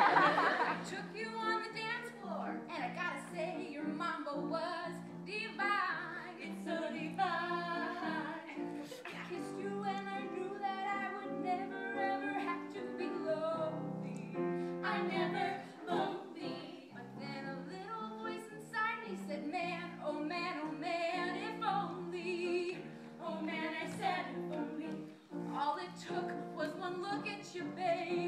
I took you on the dance floor, and I gotta say your mambo was divine. It's so divine. I kissed you and I knew that I would never ever have to be lonely. I never lonely. But then a little voice inside me said, man, oh man, oh man, if only. Oh man, I said, if only. All it took was one look at you, babe.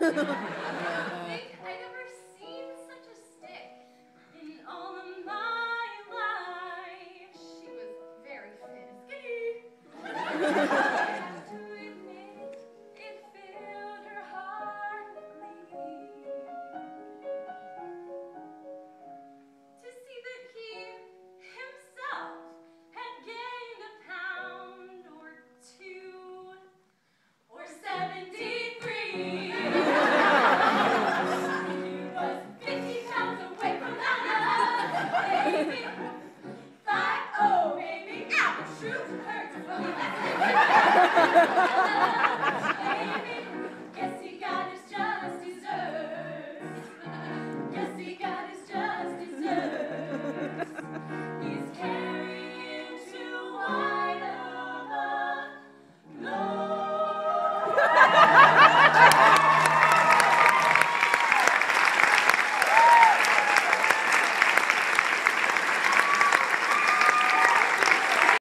ハハハハ!